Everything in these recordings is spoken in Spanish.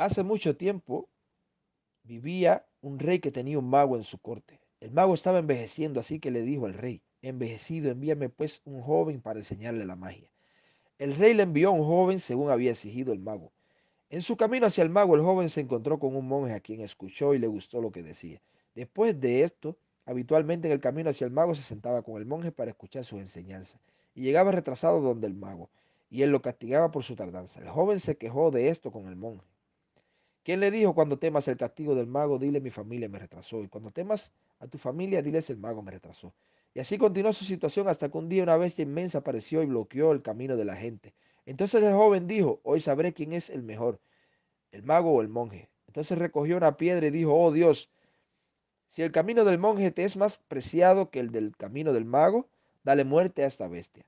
Hace mucho tiempo vivía un rey que tenía un mago en su corte. El mago estaba envejeciendo, así que le dijo al rey, envejecido, envíame pues un joven para enseñarle la magia. El rey le envió a un joven según había exigido el mago. En su camino hacia el mago, el joven se encontró con un monje a quien escuchó y le gustó lo que decía. Después de esto, habitualmente en el camino hacia el mago se sentaba con el monje para escuchar sus enseñanzas y llegaba retrasado donde el mago, y él lo castigaba por su tardanza. El joven se quejó de esto con el monje. ¿Quién le dijo cuando temas el castigo del mago, dile mi familia me retrasó? Y cuando temas a tu familia, diles el mago me retrasó. Y así continuó su situación hasta que un día una bestia inmensa apareció y bloqueó el camino de la gente. Entonces el joven dijo, hoy sabré quién es el mejor, el mago o el monje. Entonces recogió una piedra y dijo, oh Dios, si el camino del monje te es más preciado que el del camino del mago, dale muerte a esta bestia,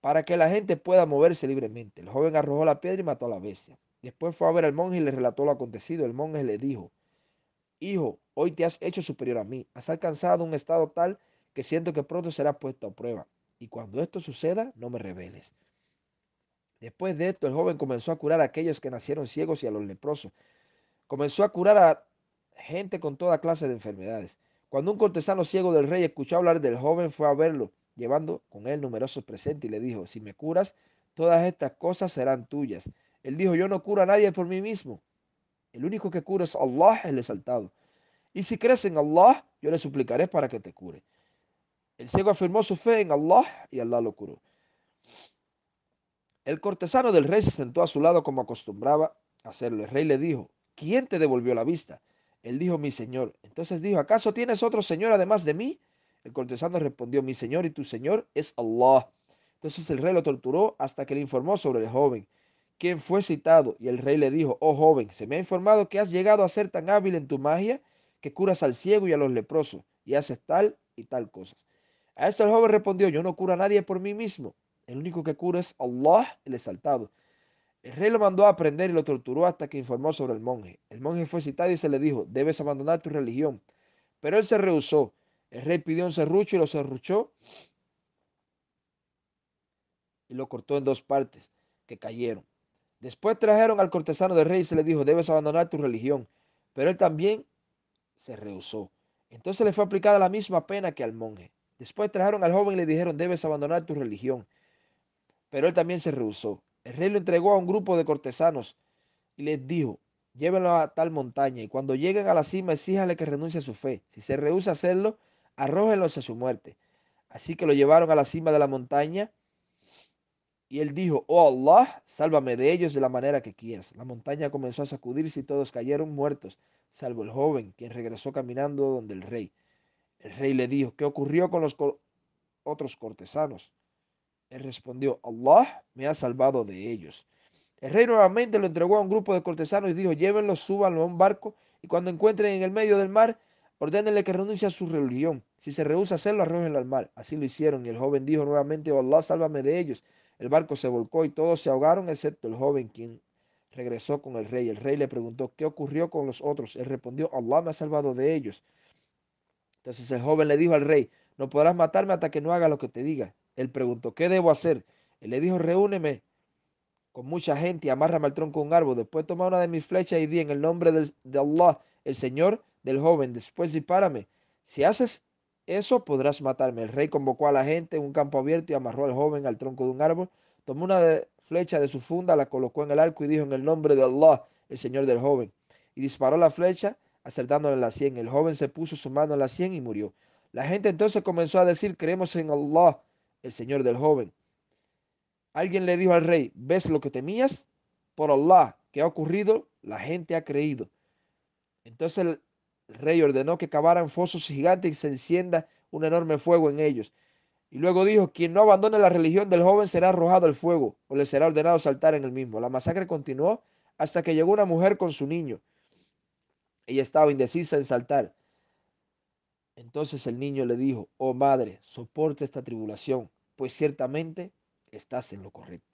para que la gente pueda moverse libremente. El joven arrojó la piedra y mató a la bestia. Después fue a ver al monje y le relató lo acontecido. El monje le dijo, Hijo, hoy te has hecho superior a mí. Has alcanzado un estado tal que siento que pronto serás puesto a prueba. Y cuando esto suceda, no me reveles. Después de esto, el joven comenzó a curar a aquellos que nacieron ciegos y a los leprosos. Comenzó a curar a gente con toda clase de enfermedades. Cuando un cortesano ciego del rey escuchó hablar del joven, fue a verlo, llevando con él numerosos presentes, y le dijo, si me curas, todas estas cosas serán tuyas. Él dijo, yo no curo a nadie por mí mismo. El único que cura es Allah, el exaltado. Y si crees en Allah, yo le suplicaré para que te cure. El ciego afirmó su fe en Allah y Allah lo curó. El cortesano del rey se sentó a su lado como acostumbraba hacerlo. El rey le dijo, ¿quién te devolvió la vista? Él dijo, mi señor. Entonces dijo, ¿acaso tienes otro señor además de mí? El cortesano respondió, mi señor y tu señor es Allah. Entonces el rey lo torturó hasta que le informó sobre el joven quien fue citado, y el rey le dijo, oh joven, se me ha informado que has llegado a ser tan hábil en tu magia que curas al ciego y a los leprosos, y haces tal y tal cosas. A esto el joven respondió, yo no curo a nadie por mí mismo, el único que cura es Allah, el exaltado. El rey lo mandó a aprender y lo torturó hasta que informó sobre el monje. El monje fue citado y se le dijo, debes abandonar tu religión. Pero él se rehusó. El rey pidió un serrucho y lo serruchó y lo cortó en dos partes que cayeron. Después trajeron al cortesano del rey y se le dijo, debes abandonar tu religión. Pero él también se rehusó. Entonces le fue aplicada la misma pena que al monje. Después trajeron al joven y le dijeron, debes abandonar tu religión. Pero él también se rehusó. El rey lo entregó a un grupo de cortesanos y les dijo, llévenlo a tal montaña y cuando lleguen a la cima exíjale que renuncie a su fe. Si se rehúsa a hacerlo, arrójenlo a su muerte. Así que lo llevaron a la cima de la montaña y él dijo, oh Allah, sálvame de ellos de la manera que quieras. La montaña comenzó a sacudirse y todos cayeron muertos, salvo el joven, quien regresó caminando donde el rey. El rey le dijo, ¿qué ocurrió con los otros cortesanos? Él respondió, Allah me ha salvado de ellos. El rey nuevamente lo entregó a un grupo de cortesanos y dijo, llévenlo, súbanlo a un barco y cuando encuentren en el medio del mar, ordénenle que renuncie a su religión. Si se rehúsa a hacerlo, arrójenlo al mar. Así lo hicieron y el joven dijo nuevamente, oh Allah, sálvame de ellos. El barco se volcó y todos se ahogaron, excepto el joven, quien regresó con el rey. El rey le preguntó, ¿qué ocurrió con los otros? Él respondió, Allah me ha salvado de ellos. Entonces el joven le dijo al rey, no podrás matarme hasta que no haga lo que te diga. Él preguntó, ¿qué debo hacer? Él le dijo, reúneme con mucha gente y amárrame al tronco de un árbol. Después toma una de mis flechas y di en el nombre de Allah, el Señor del joven. Después dispárame. Si haces eso podrás matarme. El rey convocó a la gente en un campo abierto y amarró al joven al tronco de un árbol. Tomó una flecha de su funda, la colocó en el arco y dijo en el nombre de Allah, el Señor del joven. Y disparó la flecha, acertándole en la sien. El joven se puso su mano en la sien y murió. La gente entonces comenzó a decir, creemos en Allah, el Señor del joven. Alguien le dijo al rey, ¿ves lo que temías? Por Allah, ¿qué ha ocurrido? La gente ha creído. Entonces el rey ordenó que cavaran fosos gigantes y se encienda un enorme fuego en ellos. Y luego dijo, quien no abandone la religión del joven será arrojado al fuego o le será ordenado saltar en el mismo. La masacre continuó hasta que llegó una mujer con su niño. Ella estaba indecisa en saltar. Entonces el niño le dijo, oh madre, soporte esta tribulación, pues ciertamente estás en lo correcto.